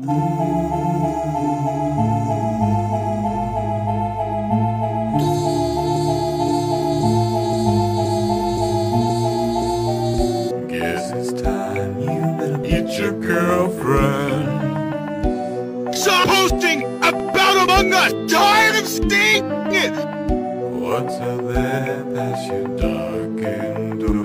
Guess it's time you better get your girlfriend. Stop posting about Among Us! Tired of seeing it! What's out there past your darkened door?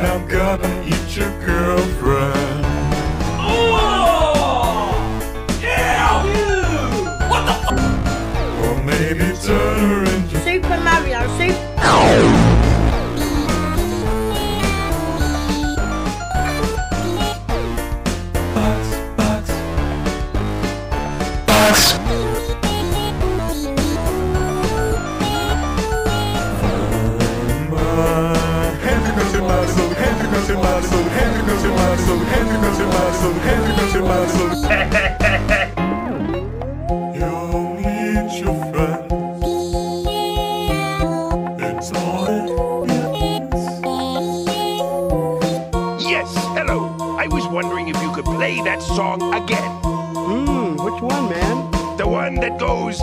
I'm gonna eat your girlfriend. You'll meet your friends. It's all it Yes, hello. I was wondering if you could play that song again. Hmm, which one, man? The one that goes.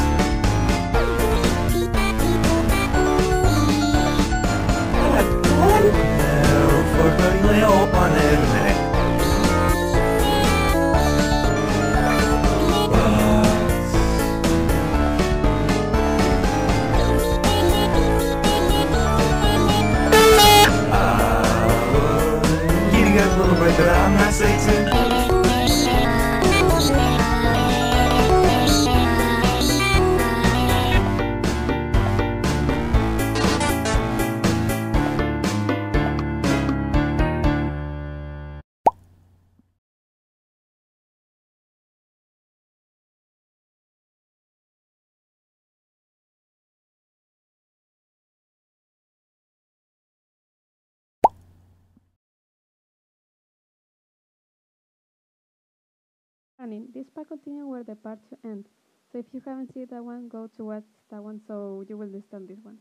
Warning, this part continues where the part two ends. So if you haven't seen that one, go to watch that one so you will understand this one.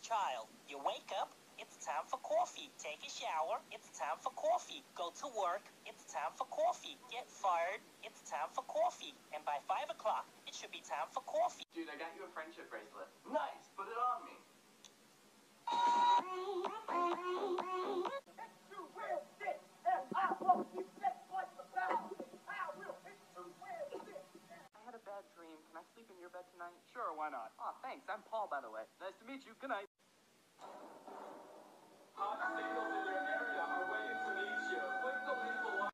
Child. You wake up, it's time for coffee. Take a shower, it's time for coffee. Go to work, it's time for coffee. Get fired, it's time for coffee. And by 5 o'clock, it should be time for coffee. Dude, I got you a friendship bracelet. Nice, put it on me.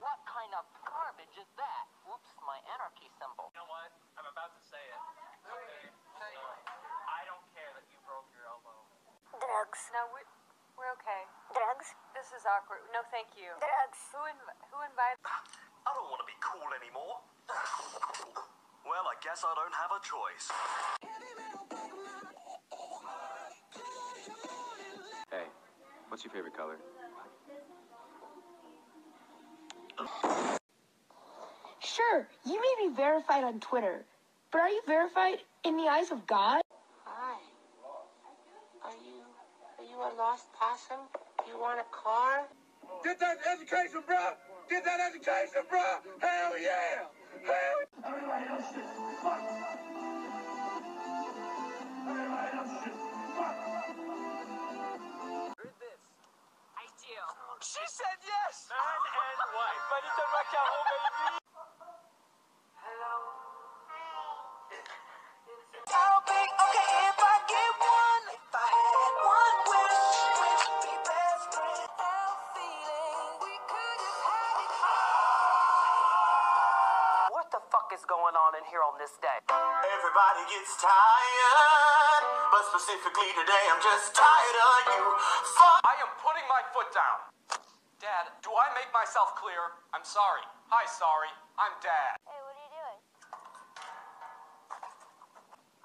What kind of garbage is that? Oops, my anarchy symbol. You know what? I'm about to say it. Okay. Say. I don't care that you broke your elbow. Drugs. No, we're, we're okay. Drugs? This is awkward. No, thank you. Drugs. Who, inv- who invited? I don't want to be cool anymore. well, I guess I don't have a choice. What's your favorite color? Sure, you may be verified on Twitter, but are you verified in the eyes of God? Hi. Are you, are you a lost person? You want a car? Get that education, bro! Get that education, bro! Hell yeah! Hell Everybody else shit. Fuck. What the fuck is going on in here on this day? Everybody gets tired, but specifically today I'm just tired of you. Fuck. I am putting my foot down. Dad, do I make myself clear? I'm sorry. Hi, sorry. I'm Dad. Hey, what are you doing?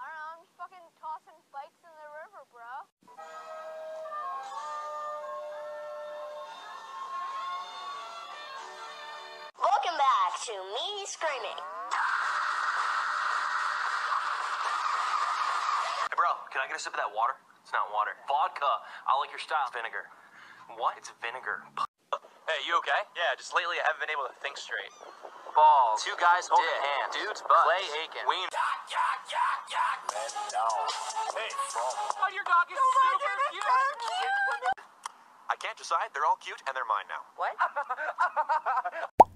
I don't know, I'm just fucking tossing bikes in the river, bro. Welcome back to me screaming. Hey, bro, can I get a sip of that water? It's not water. Vodka. I like your style. Vinegar. What? It's vinegar. Hey, you okay? Yeah, just lately I haven't been able to think straight. Balls. Two guys holding hands. Dude's butt. Clay Aiken. Ween. Yak, yak, yak, yak. Man down. Hey, Oh, your dog is super cute. I can't decide. They're all cute and they're mine now. What?